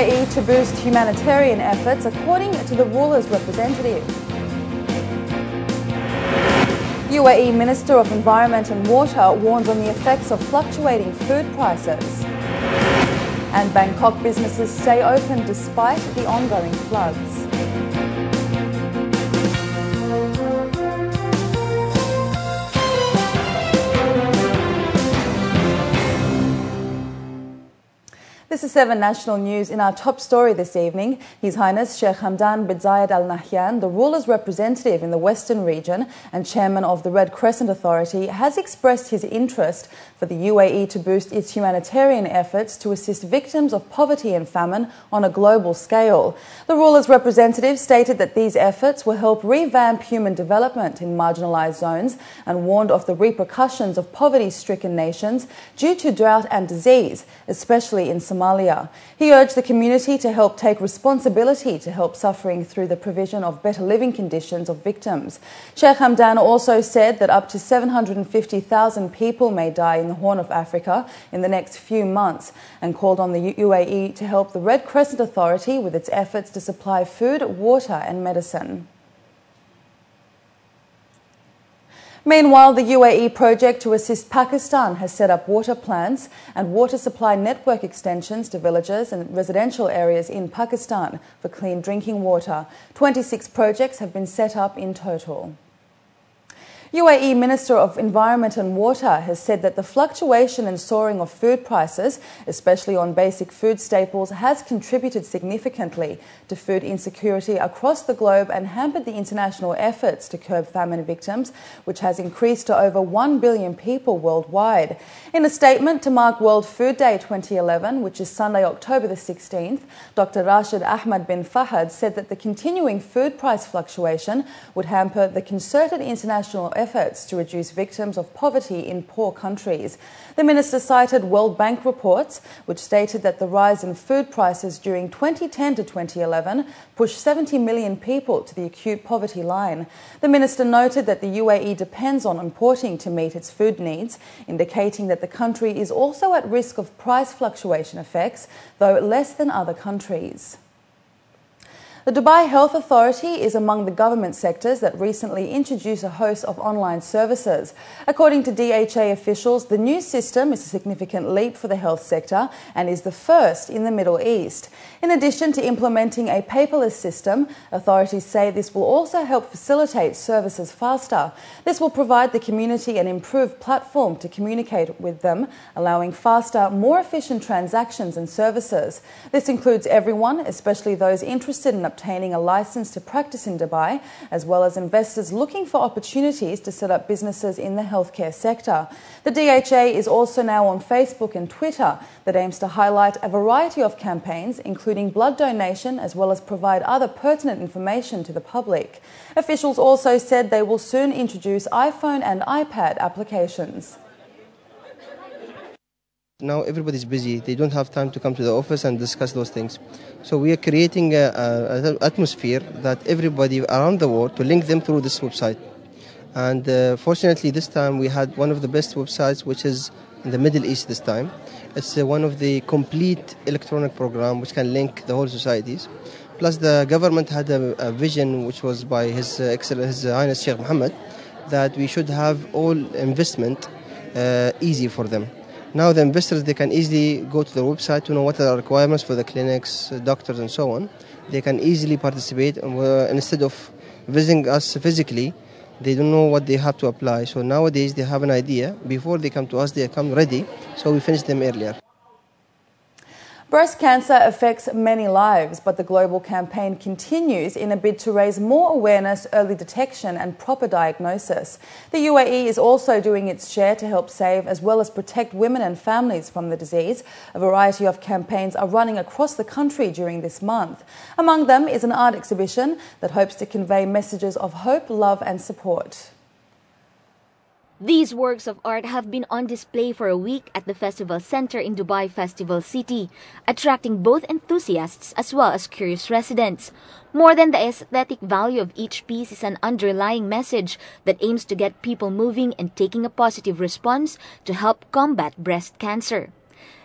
UAE to boost humanitarian efforts, according to the ruler's representative. UAE Minister of Environment and Water warns on the effects of fluctuating food prices. And Bangkok businesses stay open despite the ongoing floods. This is 7 National News. In our top story this evening, His Highness Sheikh Hamdan bin Zayed Al Nahyan, the ruler's representative in the Western region and chairman of the Red Crescent Authority, has expressed his interest for the UAE to boost its humanitarian efforts to assist victims of poverty and famine on a global scale. The ruler's representative stated that these efforts will help revamp human development in marginalized zones and warned of the repercussions of poverty stricken nations due to drought and disease, especially in Somalia. Somalia. He urged the community to help take responsibility to help suffering through the provision of better living conditions of victims. Sheikh Hamdan also said that up to 750,000 people may die in the Horn of Africa in the next few months and called on the UAE to help the Red Crescent Authority with its efforts to supply food, water and medicine. Meanwhile, the UAE project to assist Pakistan has set up water plants and water supply network extensions to villages and residential areas in Pakistan for clean drinking water. 26 projects have been set up in total. UAE Minister of Environment and Water has said that the fluctuation and soaring of food prices, especially on basic food staples, has contributed significantly to food insecurity across the globe and hampered the international efforts to curb famine victims, which has increased to over 1 billion people worldwide. In a statement to mark World Food Day 2011, which is Sunday, October the 16th, Dr. Rashid Ahmad bin Fahad said that the continuing food price fluctuation would hamper the concerted international efforts to reduce victims of poverty in poor countries. The minister cited World Bank reports, which stated that the rise in food prices during 2010 to 2011 pushed 70 million people to the acute poverty line. The minister noted that the UAE depends on importing to meet its food needs, indicating that the country is also at risk of price fluctuation effects, though less than other countries. The Dubai Health Authority is among the government sectors that recently introduced a host of online services. According to DHA officials, the new system is a significant leap for the health sector and is the first in the Middle East. In addition to implementing a paperless system, authorities say this will also help facilitate services faster. This will provide the community an improved platform to communicate with them, allowing faster, more efficient transactions and services. This includes everyone, especially those interested in obtaining a license to practice in Dubai, as well as investors looking for opportunities to set up businesses in the healthcare sector. The DHA is also now on Facebook and Twitter that aims to highlight a variety of campaigns, including blood donation, as well as provide other pertinent information to the public. Officials also said they will soon introduce iPhone and iPad applications. Now everybody's busy. They don't have time to come to the office and discuss those things. So we are creating an atmosphere that everybody around the world to link them through this website. And uh, fortunately, this time we had one of the best websites, which is in the Middle East this time. It's uh, one of the complete electronic program which can link the whole societies. Plus, the government had a, a vision, which was by His, uh, His Highness Sheikh Mohammed, that we should have all investment uh, easy for them. Now the investors they can easily go to the website to know what are the requirements for the clinics, uh, doctors, and so on. They can easily participate, and instead of visiting us physically, they don't know what they have to apply. So nowadays they have an idea. Before they come to us, they come ready. So we finish them earlier. Breast cancer affects many lives, but the global campaign continues in a bid to raise more awareness, early detection, and proper diagnosis. The UAE is also doing its share to help save as well as protect women and families from the disease. A variety of campaigns are running across the country during this month. Among them is an art exhibition that hopes to convey messages of hope, love, and support. These works of art have been on display for a week at the Festival Center in Dubai Festival City, attracting both enthusiasts as well as curious residents. More than the aesthetic value of each piece is an underlying message that aims to get people moving and taking a positive response to help combat breast cancer.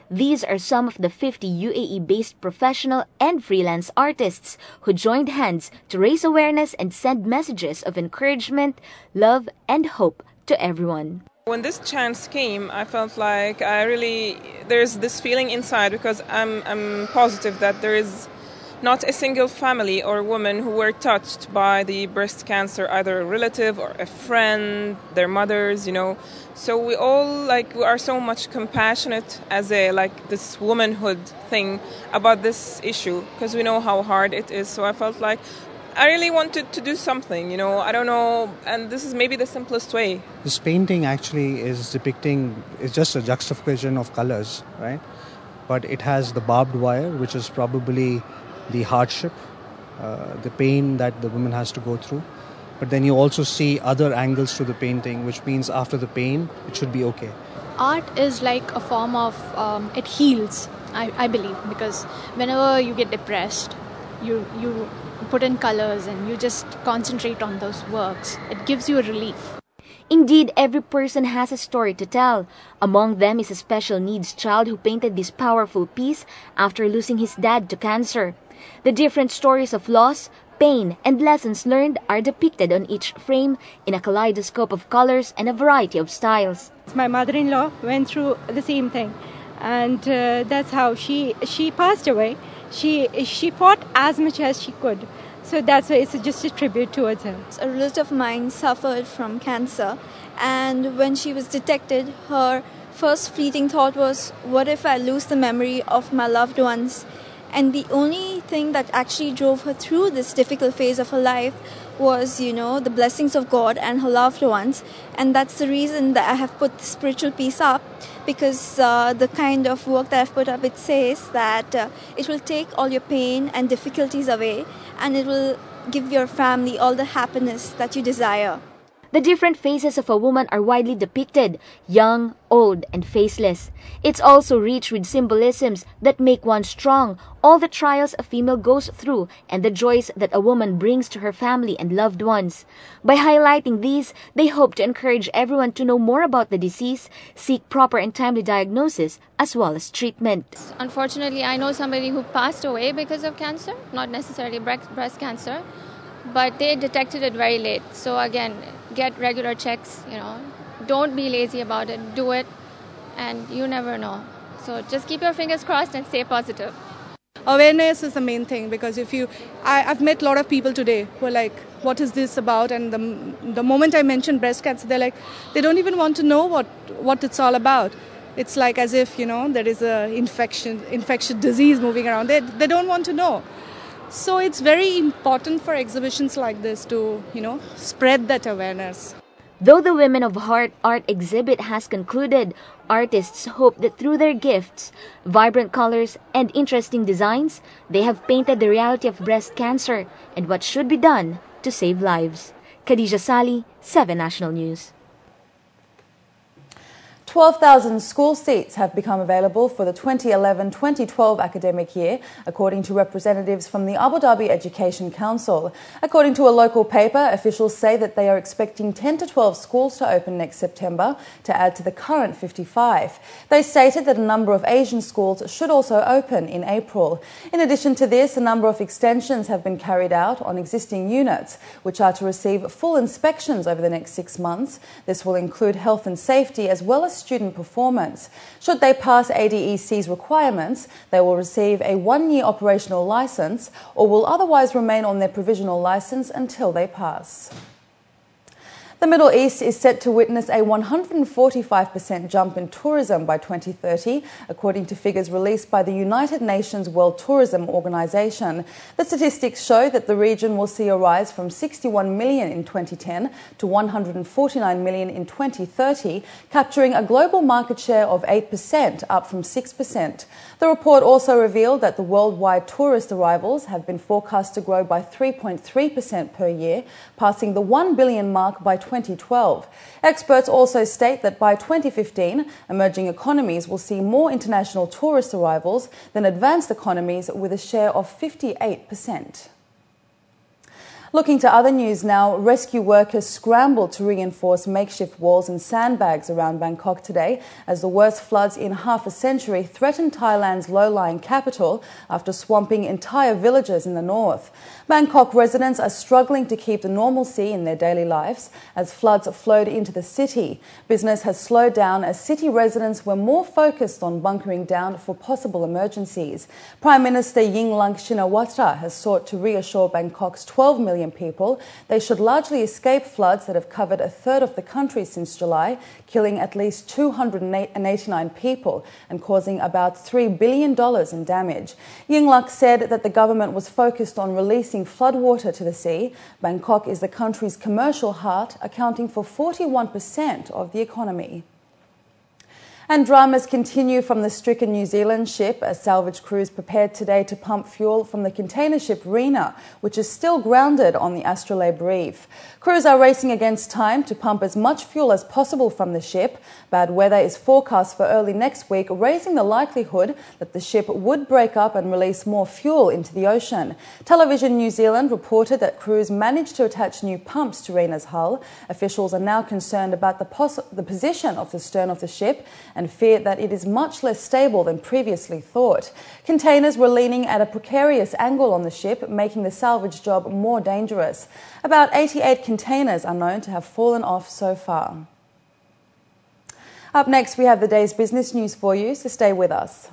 These are some of the 50 UAE based professional and freelance artists who joined hands to raise awareness and send messages of encouragement, love, and hope to everyone. When this chance came, I felt like I really there's this feeling inside because I'm I'm positive that there is not a single family or woman who were touched by the breast cancer, either a relative or a friend, their mothers, you know. So we all like we are so much compassionate as a like this womanhood thing about this issue because we know how hard it is. So I felt like I really wanted to do something, you know. I don't know, and this is maybe the simplest way. This painting actually is depicting, it's just a juxtaposition of colors, right? But it has the barbed wire, which is probably the hardship, uh, the pain that the woman has to go through. But then you also see other angles to the painting, which means after the pain, it should be okay. Art is like a form of, um, it heals, I, I believe, because whenever you get depressed, you, you put in colors and you just concentrate on those works. It gives you a relief. Indeed, every person has a story to tell. Among them is a special needs child who painted this powerful piece after losing his dad to cancer. The different stories of loss, pain, and lessons learned are depicted on each frame in a kaleidoscope of colors and a variety of styles. My mother-in-law went through the same thing, and uh, that's how she she passed away she she fought as much as she could. So that's why it's just a tribute towards her. A relative of mine suffered from cancer, and when she was detected, her first fleeting thought was, What if I lose the memory of my loved ones? And the only thing that actually drove her through this difficult phase of her life was, you know, the blessings of God and her loved ones. And that's the reason that I have put the spiritual piece up because uh, the kind of work that I've put up, it says that uh, it will take all your pain and difficulties away and it will give your family all the happiness that you desire. The different faces of a woman are widely depicted young, old, and faceless. It's also rich with symbolisms that make one strong, all the trials a female goes through, and the joys that a woman brings to her family and loved ones. By highlighting these, they hope to encourage everyone to know more about the disease, seek proper and timely diagnosis, as well as treatment. Unfortunately, I know somebody who passed away because of cancer, not necessarily breast cancer, but they detected it very late. So, again, get regular checks, you know. Don't be lazy about it. Do it and you never know. So just keep your fingers crossed and stay positive. Awareness is the main thing because if you, I, have met a lot of people today who are like, what is this about? And the, the moment I mention breast cancer, they're like, they don't even want to know what, what it's all about. It's like as if, you know, there is a infection, infectious disease moving around. They, they don't want to know. So it's very important for exhibitions like this to, you know, spread that awareness. Though the Women of Heart art exhibit has concluded, artists hope that through their gifts, vibrant colors, and interesting designs, they have painted the reality of breast cancer and what should be done to save lives. Khadija Sali, 7 National News. 12,000 school seats have become available for the 2011-2012 academic year, according to representatives from the Abu Dhabi Education Council. According to a local paper, officials say that they are expecting 10 to 12 schools to open next September to add to the current 55. They stated that a number of Asian schools should also open in April. In addition to this, a number of extensions have been carried out on existing units, which are to receive full inspections over the next six months. This will include health and safety as well as student performance. Should they pass ADEC's requirements, they will receive a one year operational license or will otherwise remain on their provisional license until they pass. The Middle East is set to witness a 145% jump in tourism by 2030, according to figures released by the United Nations World Tourism Organization. The statistics show that the region will see a rise from 61 million in 2010 to 149 million in 2030, capturing a global market share of 8%, up from 6%. The report also revealed that the worldwide tourist arrivals have been forecast to grow by 3.3% per year, passing the 1 billion mark by 2012. Experts also state that by 2015, emerging economies will see more international tourist arrivals than advanced economies with a share of 58%. Looking to other news now, rescue workers scrambled to reinforce makeshift walls and sandbags around Bangkok today as the worst floods in half a century threatened Thailand's low lying capital after swamping entire villages in the north. Bangkok residents are struggling to keep the normalcy in their daily lives as floods flowed into the city. Business has slowed down as city residents were more focused on bunkering down for possible emergencies. Prime Minister Yingluck Shinawatra has sought to reassure Bangkok's 12 million people they should largely escape floods that have covered a third of the country since July, killing at least 289 people and causing about $3 billion in damage. Yingluck said that the government was focused on releasing releasing floodwater to the sea, Bangkok is the country's commercial heart, accounting for 41% of the economy. And dramas continue from the stricken New Zealand ship as salvage crews prepared today to pump fuel from the container ship Rena, which is still grounded on the Astrolabe Reef. Crews are racing against time to pump as much fuel as possible from the ship. Bad weather is forecast for early next week, raising the likelihood that the ship would break up and release more fuel into the ocean. Television New Zealand reported that crews managed to attach new pumps to Rena's hull. Officials are now concerned about the, the position of the stern of the ship and fear that it is much less stable than previously thought. Containers were leaning at a precarious angle on the ship, making the salvage job more dangerous. About 88 containers are known to have fallen off so far. Up next, we have the day's business news for you, so stay with us.